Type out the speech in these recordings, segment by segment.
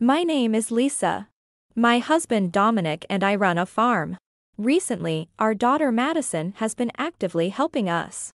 My name is Lisa. My husband Dominic and I run a farm. Recently, our daughter Madison has been actively helping us.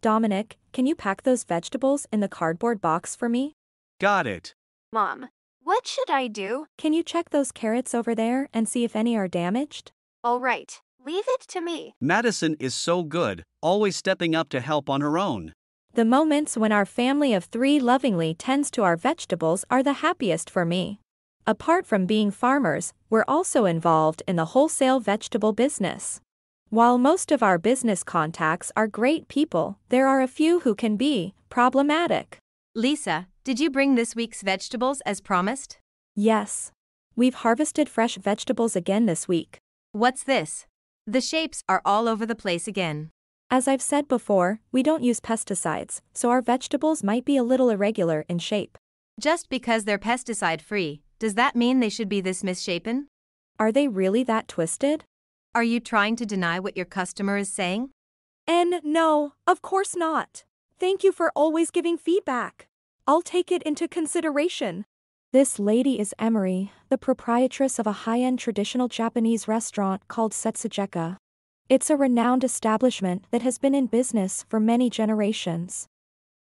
Dominic, can you pack those vegetables in the cardboard box for me? Got it. Mom, what should I do? Can you check those carrots over there and see if any are damaged? All right, leave it to me. Madison is so good, always stepping up to help on her own. The moments when our family of three lovingly tends to our vegetables are the happiest for me. Apart from being farmers, we're also involved in the wholesale vegetable business. While most of our business contacts are great people, there are a few who can be problematic. Lisa, did you bring this week's vegetables as promised? Yes. We've harvested fresh vegetables again this week. What's this? The shapes are all over the place again. As I've said before, we don't use pesticides, so our vegetables might be a little irregular in shape. Just because they're pesticide free, does that mean they should be this misshapen? Are they really that twisted? Are you trying to deny what your customer is saying? And no, of course not. Thank you for always giving feedback. I'll take it into consideration. This lady is Emery, the proprietress of a high-end traditional Japanese restaurant called Setsugeka. It's a renowned establishment that has been in business for many generations.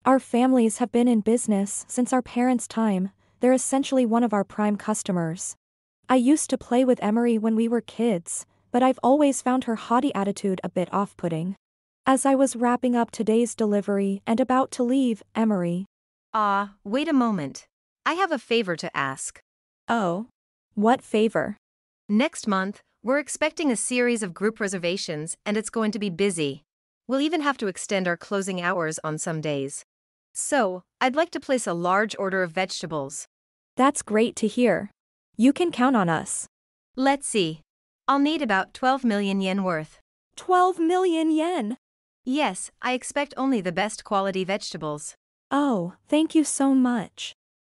Our families have been in business since our parents' time, they're essentially one of our prime customers. I used to play with Emery when we were kids, but I've always found her haughty attitude a bit off putting. As I was wrapping up today's delivery and about to leave, Emery. Ah, wait a moment. I have a favor to ask. Oh. What favor? Next month, we're expecting a series of group reservations and it's going to be busy. We'll even have to extend our closing hours on some days. So, I'd like to place a large order of vegetables. That's great to hear. You can count on us. Let's see. I'll need about 12 million yen worth. 12 million yen. Yes, I expect only the best quality vegetables. Oh, thank you so much.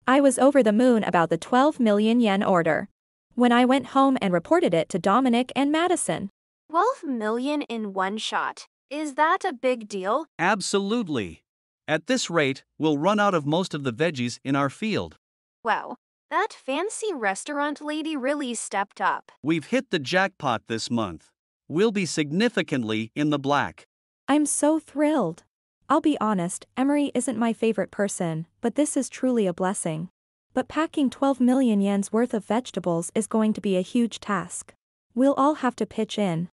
I was over the moon about the 12 million yen order. When I went home and reported it to Dominic and Madison. 12 million in one shot. Is that a big deal? Absolutely. At this rate, we'll run out of most of the veggies in our field. Wow, that fancy restaurant lady really stepped up. We've hit the jackpot this month. We'll be significantly in the black. I'm so thrilled. I'll be honest, Emery isn't my favorite person, but this is truly a blessing. But packing 12 million yen's worth of vegetables is going to be a huge task. We'll all have to pitch in.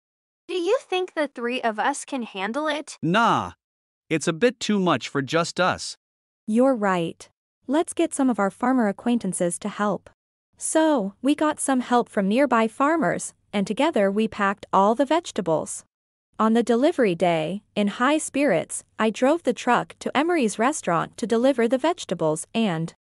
Do you think the three of us can handle it? Nah. It's a bit too much for just us. You're right. Let's get some of our farmer acquaintances to help. So, we got some help from nearby farmers, and together we packed all the vegetables. On the delivery day, in high spirits, I drove the truck to Emery's restaurant to deliver the vegetables and.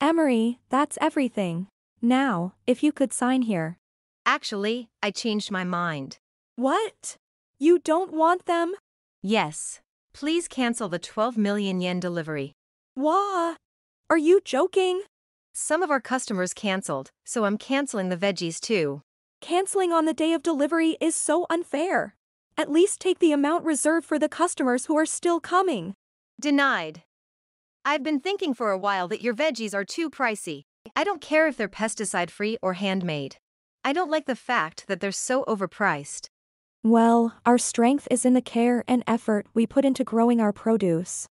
Emery, that's everything. Now, if you could sign here. Actually, I changed my mind. What? You don't want them? Yes. Please cancel the 12 million yen delivery. Wah! Are you joking? Some of our customers canceled, so I'm canceling the veggies too. Canceling on the day of delivery is so unfair. At least take the amount reserved for the customers who are still coming. Denied. I've been thinking for a while that your veggies are too pricey. I don't care if they're pesticide free or handmade. I don't like the fact that they're so overpriced. Well, our strength is in the care and effort we put into growing our produce.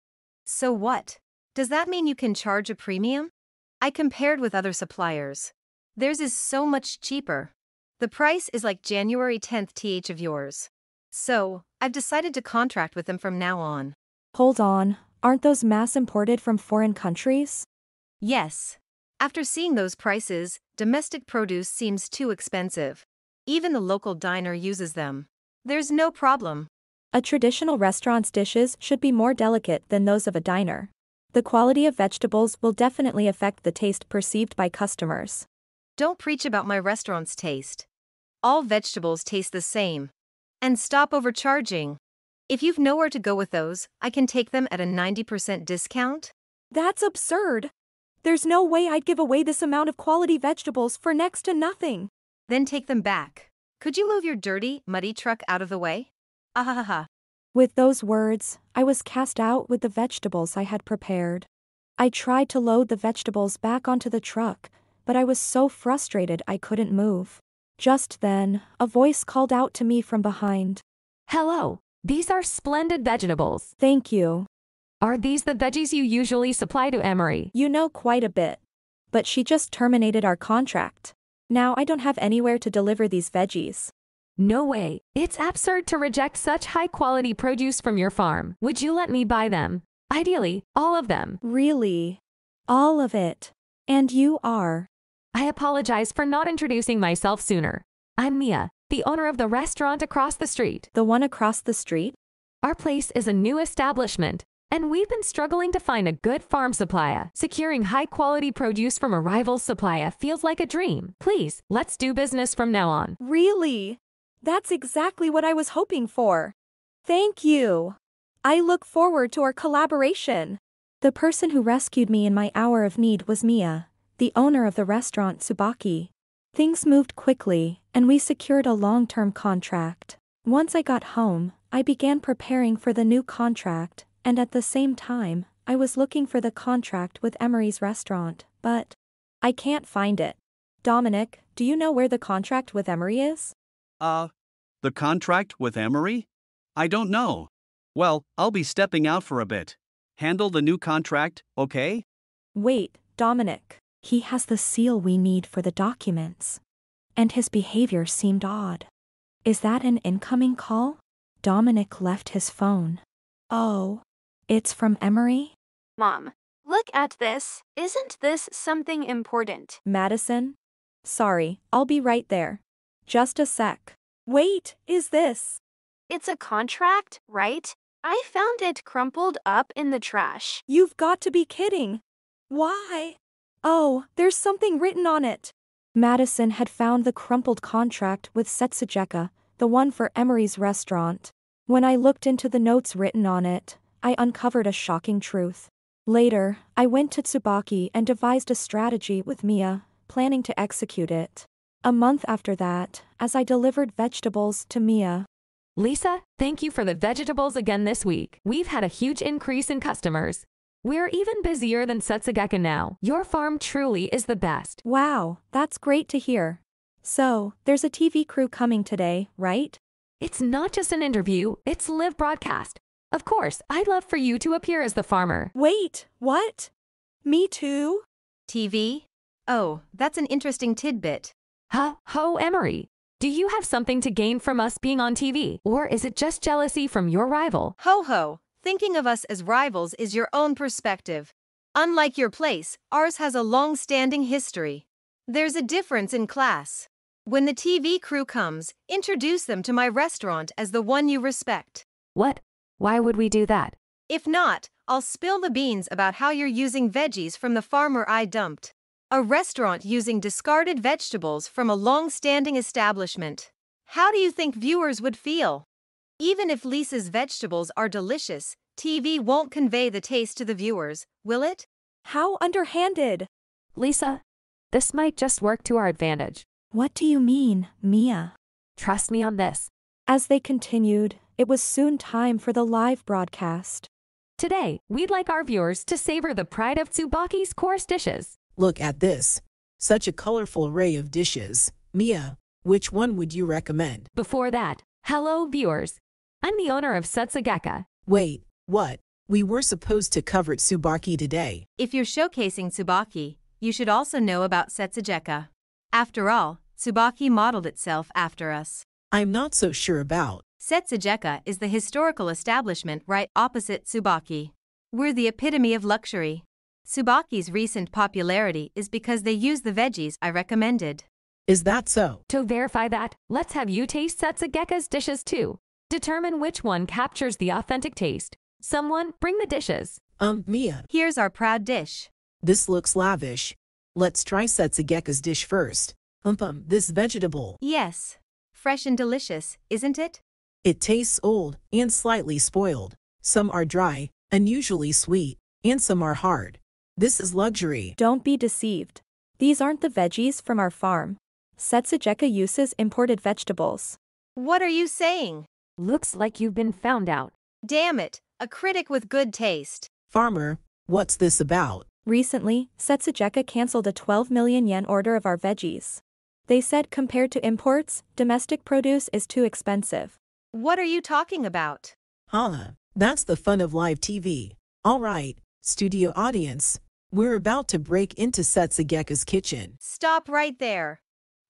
So what? Does that mean you can charge a premium? I compared with other suppliers. Theirs is so much cheaper. The price is like January 10th th of yours. So, I've decided to contract with them from now on. Hold on, aren't those mass imported from foreign countries? Yes. After seeing those prices, domestic produce seems too expensive. Even the local diner uses them. There's no problem. A traditional restaurant's dishes should be more delicate than those of a diner. The quality of vegetables will definitely affect the taste perceived by customers. Don't preach about my restaurant's taste. All vegetables taste the same. And stop overcharging. If you've nowhere to go with those, I can take them at a 90% discount. That's absurd. There's no way I'd give away this amount of quality vegetables for next to nothing. Then take them back. Could you move your dirty, muddy truck out of the way? Ahahaha. With those words, I was cast out with the vegetables I had prepared. I tried to load the vegetables back onto the truck, but I was so frustrated I couldn't move. Just then, a voice called out to me from behind. Hello, these are splendid vegetables. Thank you. Are these the veggies you usually supply to Emery? You know quite a bit. But she just terminated our contract. Now I don't have anywhere to deliver these veggies. No way. It's absurd to reject such high quality produce from your farm. Would you let me buy them? Ideally, all of them. Really? All of it. And you are. I apologize for not introducing myself sooner. I'm Mia, the owner of the restaurant across the street. The one across the street? Our place is a new establishment, and we've been struggling to find a good farm supplier. Securing high quality produce from a rival supplier feels like a dream. Please, let's do business from now on. Really? That's exactly what I was hoping for. Thank you. I look forward to our collaboration. The person who rescued me in my hour of need was Mia, the owner of the restaurant Tsubaki. Things moved quickly, and we secured a long term contract. Once I got home, I began preparing for the new contract, and at the same time, I was looking for the contract with Emery's restaurant, but I can't find it. Dominic, do you know where the contract with Emery is? Uh, the contract with Emery? I don't know. Well, I'll be stepping out for a bit. Handle the new contract, okay? Wait, Dominic. He has the seal we need for the documents. And his behavior seemed odd. Is that an incoming call? Dominic left his phone. Oh, it's from Emery? Mom, look at this. Isn't this something important? Madison? Sorry, I'll be right there. Just a sec. Wait, is this? It's a contract, right? I found it crumpled up in the trash. You've got to be kidding. Why? Oh, there's something written on it. Madison had found the crumpled contract with Setsugeka, the one for Emery's restaurant. When I looked into the notes written on it, I uncovered a shocking truth. Later, I went to Tsubaki and devised a strategy with Mia, planning to execute it. A month after that, as I delivered vegetables to Mia, Lisa, thank you for the vegetables again this week. We've had a huge increase in customers. We're even busier than Setsugeka now. Your farm truly is the best. wow, that's great to hear. So, there's a TV crew coming today, right? It's not just an interview, it's live broadcast. Of course, I'd love for you to appear as the farmer. Wait, what? Me too? TV? Oh, that's an interesting tidbit. Huh? Ho, Emery. Do you have something to gain from us being on TV? Or is it just jealousy from your rival? Ho ho! Thinking of us as rivals is your own perspective. Unlike your place, ours has a long standing history. There's a difference in class. When the TV crew comes, introduce them to my restaurant as the one you respect. What? Why would we do that? If not, I'll spill the beans about how you're using veggies from the farmer I dumped. A restaurant using discarded vegetables from a long standing establishment. How do you think viewers would feel? Even if Lisa's vegetables are delicious, TV won't convey the taste to the viewers, will it? How underhanded. Lisa, this might just work to our advantage. What do you mean, Mia? Trust me on this. As they continued, it was soon time for the live broadcast. Today, we'd like our viewers to savor the pride of Tsubaki's course dishes. Look at this. Such a colorful array of dishes. Mia, which one would you recommend? Before that, hello viewers. I'm the owner of Setsugeka. Wait, what? We were supposed to cover Tsubaki today. If you're showcasing Tsubaki, you should also know about Setsugeka. After all, Tsubaki modeled itself after us. I'm not so sure about. Setsugeka is the historical establishment right opposite Tsubaki. We're the epitome of luxury. Tsubaki's recent popularity is because they use the veggies I recommended. Is that so? To verify that, let's have you taste Setsugeka's dishes too. Determine which one captures the authentic taste. Someone, bring the dishes. Um, Mia, Here's our proud dish. this looks lavish. Let's try Setsugeka's dish first. Um, um, this vegetable. Yes. Fresh and delicious, isn't it? It tastes old and slightly spoiled. Some are dry, unusually sweet, and some are hard. This is luxury. Don't be deceived. These aren't the veggies from our farm. Setsugeka uses imported vegetables. What are you saying? Looks like you've been found out. Damn it, a critic with good taste. Farmer, what's this about? Recently, Setsugeka canceled a 12 million yen order of our veggies. They said compared to imports, domestic produce is too expensive. What are you talking about? Huh, that's the fun of live TV. All right, studio audience, we're about to break into Setsugeka's kitchen. Stop right there.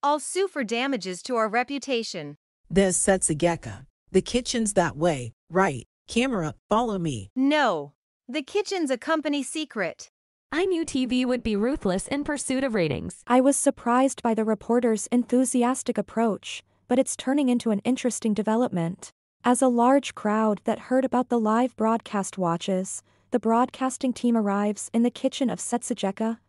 I'll sue for damages to our reputation. There's Setsugeka. The kitchen's that way, right? Camera, follow me. No. The kitchen's a company secret. I knew TV would be ruthless in pursuit of ratings. I was surprised by the reporter's enthusiastic approach, but it's turning into an interesting development. As a large crowd that heard about the live broadcast watches, the broadcasting team arrives in the kitchen of Setsugeka.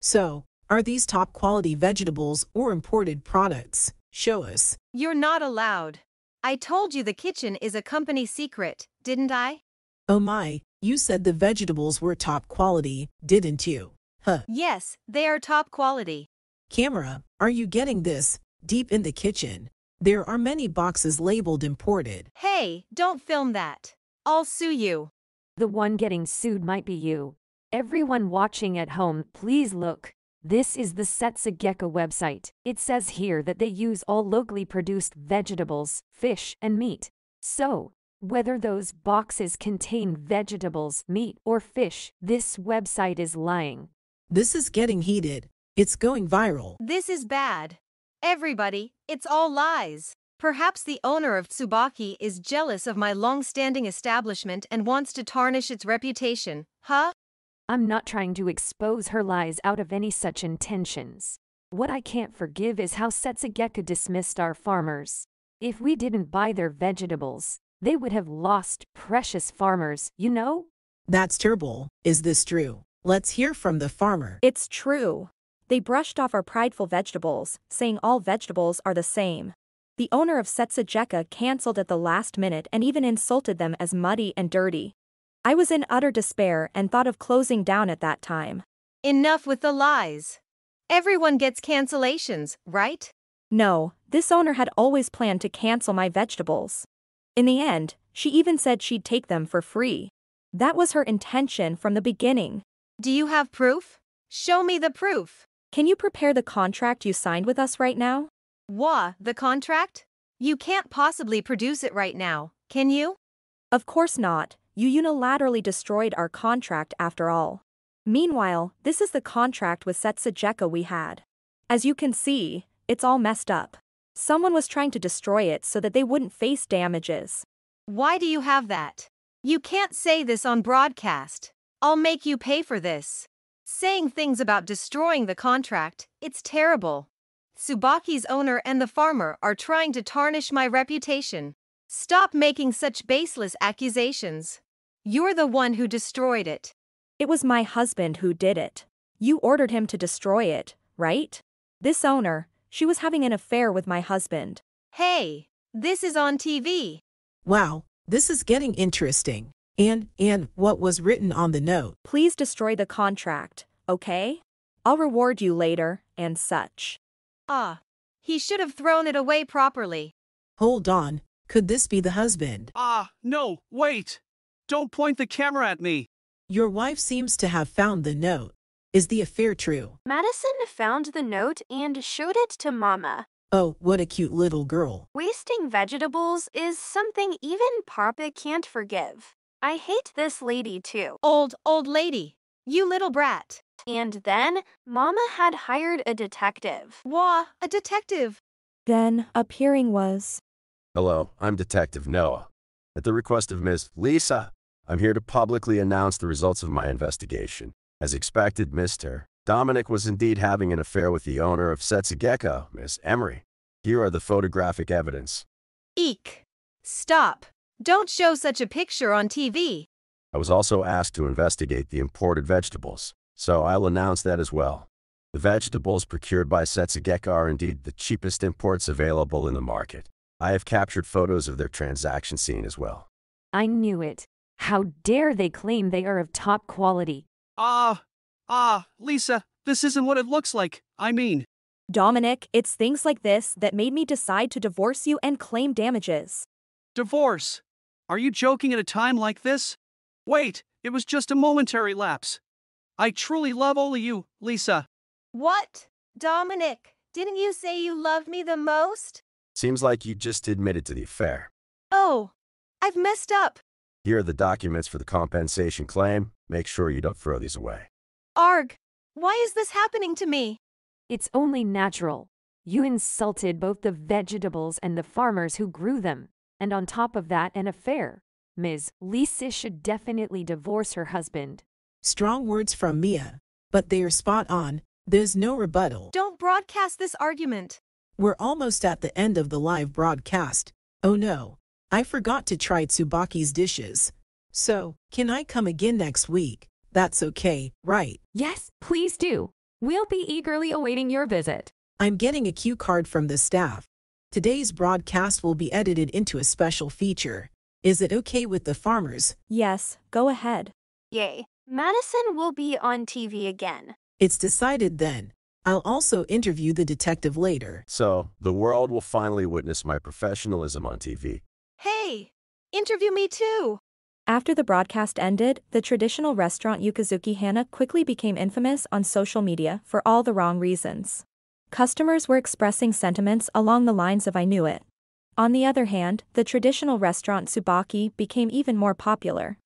So, are these top quality vegetables or imported products? Show us. You're not allowed. I told you the kitchen is a company secret, didn't I? Oh my, you said the vegetables were top quality, didn't you? Huh. Yes, they are top quality. Camera, are you getting this? Deep in the kitchen, there are many boxes labeled imported. Hey, don't film that. I'll sue you. The one getting sued might be you. Everyone watching at home, please look. This is the Setsugeka website. It says here that they use all locally produced vegetables, fish, and meat. So, whether those boxes contain vegetables, meat, or fish, this website is lying. This is getting heated. It's going viral. This is bad. Everybody, it's all lies. Perhaps the owner of Tsubaki is jealous of my long-standing establishment and wants to tarnish its reputation, huh? I'm not trying to expose her lies out of any such intentions. What I can't forgive is how Setsugeka dismissed our farmers. If we didn't buy their vegetables, they would have lost precious farmers, you know? That's terrible. Is this true? Let's hear from the farmer. It's true. They brushed off our prideful vegetables, saying all vegetables are the same. The owner of Setsugeka canceled at the last minute and even insulted them as muddy and dirty. I was in utter despair and thought of closing down at that time. Enough with the lies. Everyone gets cancellations, right? No, this owner had always planned to cancel my vegetables. In the end, she even said she'd take them for free. That was her intention from the beginning. Do you have proof? Show me the proof. Can you prepare the contract you signed with us right now? Wha, the contract? You can't possibly produce it right now, can you? Of course not, you unilaterally destroyed our contract after all. Meanwhile, this is the contract with Setsugeka we had. As you can see, it's all messed up. Someone was trying to destroy it so that they wouldn't face damages. Why do you have that? You can't say this on broadcast. I'll make you pay for this. Saying things about destroying the contract, it's terrible. Tsubaki's owner and the farmer are trying to tarnish my reputation. Stop making such baseless accusations. You're the one who destroyed it. It was my husband who did it. You ordered him to destroy it, right? This owner, she was having an affair with my husband. Hey, this is on TV. Wow, this is getting interesting. And, and what was written on the note? Please destroy the contract, okay? I'll reward you later, and such. Ah, he should have thrown it away properly. Hold on, could this be the husband? Ah, no, wait! Don't point the camera at me! Your wife seems to have found the note. Is the affair true? Madison found the note and showed it to Mama. Oh, what a cute little girl. Wasting vegetables is something even Papa can't forgive. I hate this lady too. Old, old lady. You little brat. And then, Mama had hired a detective. Wah, a detective. Then, appearing was. Hello, I'm Detective Noah. At the request of Miss Lisa, I'm here to publicly announce the results of my investigation. As expected, Mr. Dominic was indeed having an affair with the owner of Setsugeka, Miss Emery. Here are the photographic evidence. Eek. Stop. Don't show such a picture on TV. I was also asked to investigate the imported vegetables, so I'll announce that as well. The vegetables procured by Setsugeka are indeed the cheapest imports available in the market. I have captured photos of their transaction scene as well. I knew it. How dare they claim they are of top quality? Ah, ah, Lisa, this isn't what it looks like. I mean, Dominic, it's things like this that made me decide to divorce you and claim damages. divorce. Are you joking at a time like this? Wait, it was just a momentary lapse. I truly love all of you, Lisa. What? Dominic, didn't you say you loved me the most? Seems like you just admitted to the affair. Oh, I've messed up. Here are the documents for the compensation claim. Make sure you don't throw these away. Arg, why is this happening to me? It's only natural. You insulted both the vegetables and the farmers who grew them. And on top of that, an affair. Ms. Lisa should definitely divorce her husband. Strong words from Mia, but they are spot on. There's no rebuttal. Don't broadcast this argument. We're almost at the end of the live broadcast. Oh no, I forgot to try Tsubaki's dishes. So, can I come again next week? That's okay, right? Yes, please do. We'll be eagerly awaiting your visit. I'm getting a cue card from the staff. Today's broadcast will be edited into a special feature. Is it okay with the farmers? Yes, go ahead. Yay. Madison will be on TV again. It's decided then. I'll also interview the detective later. So, the world will finally witness my professionalism on TV. Hey, interview me too. After the broadcast ended, the traditional restaurant Yukazuki Hana quickly became infamous on social media for all the wrong reasons. Customers were expressing sentiments along the lines of I knew it. On the other hand, the traditional restaurant Tsubaki became even more popular.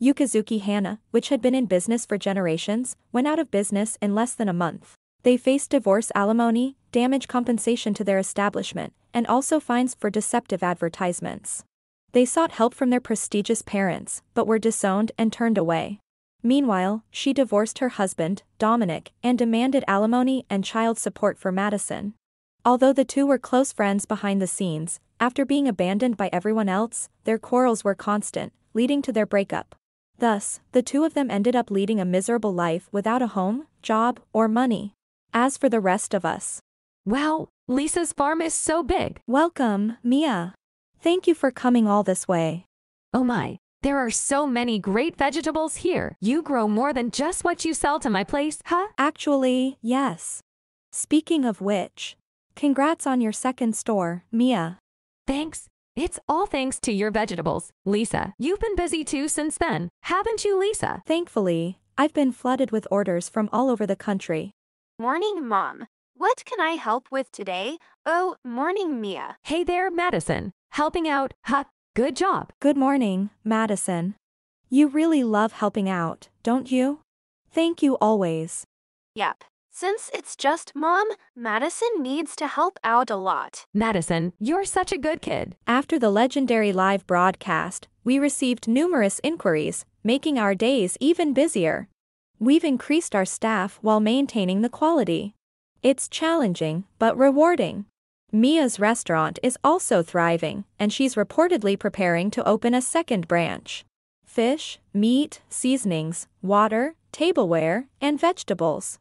Yukazuki Hana, which had been in business for generations, went out of business in less than a month. They faced divorce alimony, damage compensation to their establishment, and also fines for deceptive advertisements. They sought help from their prestigious parents, but were disowned and turned away. Meanwhile, she divorced her husband, Dominic, and demanded alimony and child support for Madison. Although the two were close friends behind the scenes, after being abandoned by everyone else, their quarrels were constant, leading to their breakup. Thus, the two of them ended up leading a miserable life without a home, job, or money. As for the rest of us, Wow, Lisa's farm is so big. welcome, Mia. Thank you for coming all this way. Oh my, there are so many great vegetables here. You grow more than just what you sell to my place, huh? Actually, yes. Speaking of which, congrats on your second store, Mia. Thanks. It's all thanks to your vegetables, Lisa. You've been busy too since then, haven't you, Lisa? Thankfully, I've been flooded with orders from all over the country. Morning, Mom. What can I help with today? Oh, morning, Mia. Hey there, Madison. Helping out, huh? Good job. Good morning, Madison. You really love helping out, don't you? Thank you always. Yep. Since it's just Mom, Madison needs to help out a lot. Madison, you're such a good kid. After the legendary live broadcast, we received numerous inquiries, making our days even busier. We've increased our staff while maintaining the quality. It's challenging, but rewarding. Mia's restaurant is also thriving, and she's reportedly preparing to open a second branch. Fish, meat, seasonings, water, tableware, and vegetables.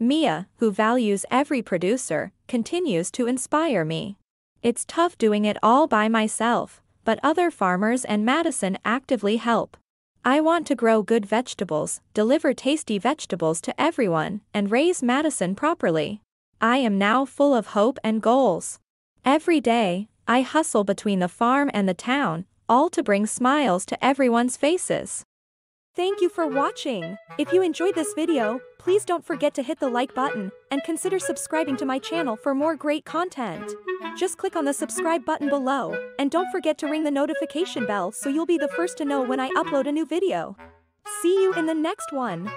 Mia, who values every producer, continues to inspire me. It's tough doing it all by myself, but other farmers and Madison actively help. I want to grow good vegetables, deliver tasty vegetables to everyone, and raise Madison properly. I am now full of hope and goals. Every day, I hustle between the farm and the town, all to bring smiles to everyone's faces. Thank you for watching. If you enjoyed this video, please don't forget to hit the like button and consider subscribing to my channel for more great content. Just click on the subscribe button below and don't forget to ring the notification bell so you'll be the first to know when I upload a new video. See you in the next one.